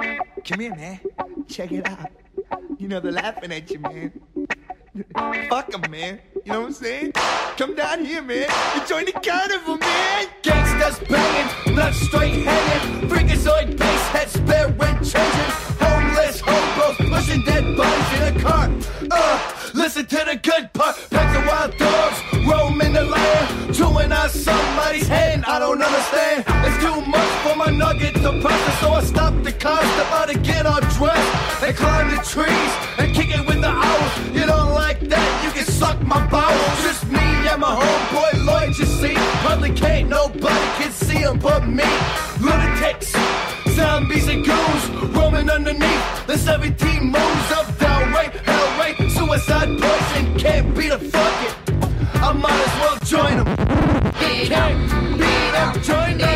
Come here, man. Check it out. You know they're laughing at you, man. Fuck them, man. You know what I'm saying? Come down here, man. You join the carnival, man. Gangsters banging, blood straight hanging, freakazoid bass heads sparing changing, homeless hobos pushing dead bodies in a car. Uh, listen to the good part. Packs of wild dogs roaming the land, chewing on somebody's hand. I don't understand. It's too much so I stop the cars, step out and get all dressed, and climb the trees and kick it with the owls. You don't like that? You can suck my bowels. Just me and my homeboy Lloyd. You see, probably can't nobody can see him but me. Lunatics. Zombies and goons roaming underneath the 17 moons of down rape, hell rape, suicide poison. Can't beat a fuck it. I might as well join them. Can't beat them, join them.